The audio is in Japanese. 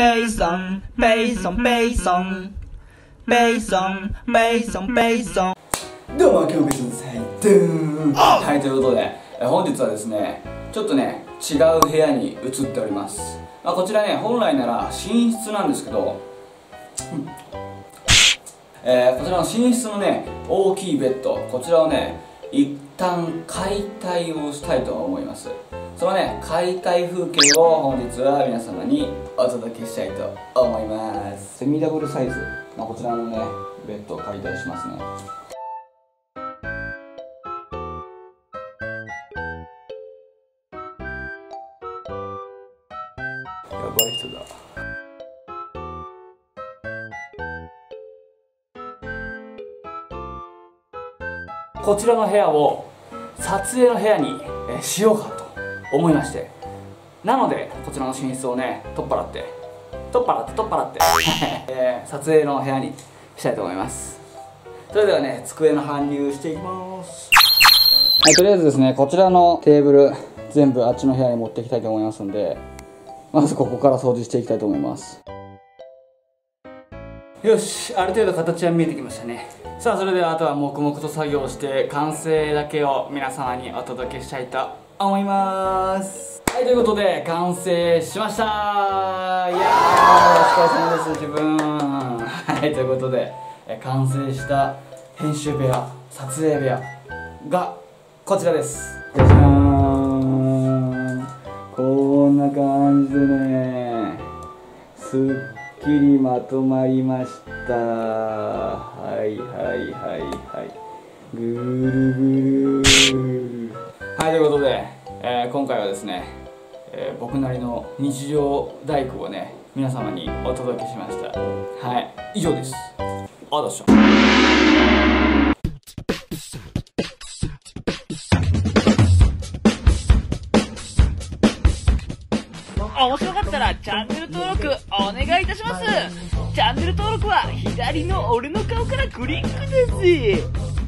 ベイソン、ベイソン、ベイソン。ベイソン、ベイソン、ベイソン。どうも、今日別のサイトゥはい、ということで、え本日はですね、ちょっとね、違う部屋に移っております。まあ、こちらね、本来なら寝室なんですけど、うんえー、こちらの寝室のね、大きいベッド、こちらをね、一旦解体をしたいと思いますそのね解体風景を本日は皆様にお届けしたいと思います。セミダブルサイズ、まあ、こちらのねベッドを解体しますね。やばい人だ。こちらの部屋を撮影の部屋にしようかと思いまして。なのでこちらの寝室をね取っ払って。取っ払って取っ払って。えー、撮影の部屋にしたいと思います。それではね机の搬入していきます。はいとりあえずですねこちらのテーブル全部あっちの部屋に持っていきたいと思いますんでまずここから掃除していきたいと思います。よしある程度形は見えてきましたね。さあそれではあとは黙々と作業して完成だけを皆様にお届けしたいと思います。はいということで完成しました。いやーお疲れ様です自分。はいということで完成した編集部屋撮影部屋がこちらです。じゃじゃーん。こんな感じでね。すっきりまとまりました。はいはいはいはい。ぐるぐる。はいということで、えー、今回はですね、えー、僕なりの日常大工をね皆様にお届けしました。はい以上です。あどうしよ面白かったらチャンネル登録お願いいたします。チャンネル登録は左の俺の顔からクリックです。